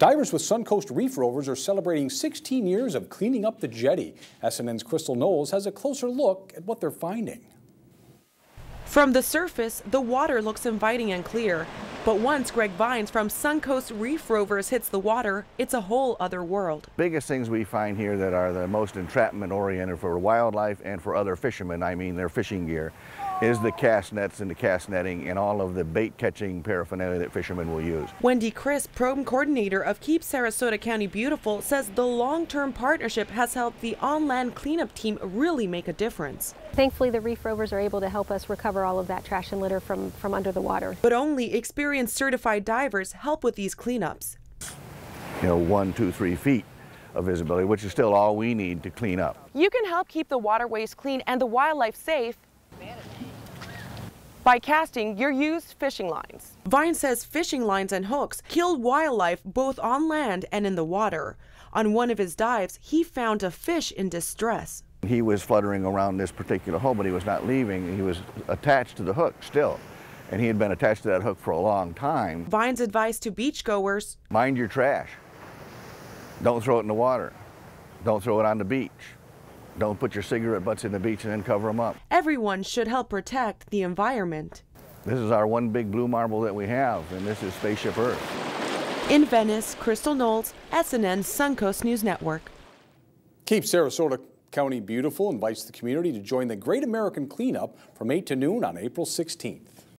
Divers with Suncoast Reef Rovers are celebrating 16 years of cleaning up the jetty. SNN's Crystal Knowles has a closer look at what they're finding. From the surface, the water looks inviting and clear. But once Greg Vines from Suncoast Reef Rovers hits the water, it's a whole other world. Biggest things we find here that are the most entrapment oriented for wildlife and for other fishermen, I mean their fishing gear, is the cast nets and the cast netting and all of the bait catching paraphernalia that fishermen will use. Wendy Chris, program coordinator of Keep Sarasota County Beautiful, says the long-term partnership has helped the on-land cleanup team really make a difference. Thankfully, the reef rovers are able to help us recover all of that trash and litter from, from under the water. But only experienced certified divers help with these cleanups. You know, one, two, three feet of visibility, which is still all we need to clean up. You can help keep the waterways clean and the wildlife safe by casting your used fishing lines. Vine says fishing lines and hooks kill wildlife both on land and in the water. On one of his dives, he found a fish in distress. He was fluttering around this particular hole, but he was not leaving. He was attached to the hook still. And he had been attached to that hook for a long time. Vine's advice to beachgoers mind your trash. Don't throw it in the water. Don't throw it on the beach. Don't put your cigarette butts in the beach and then cover them up. Everyone should help protect the environment. This is our one big blue marble that we have, and this is Spaceship Earth. In Venice, Crystal Knowles, SNN Suncoast News Network. Keep Sarasota County Beautiful invites the community to join the Great American Cleanup from 8 to noon on April 16th.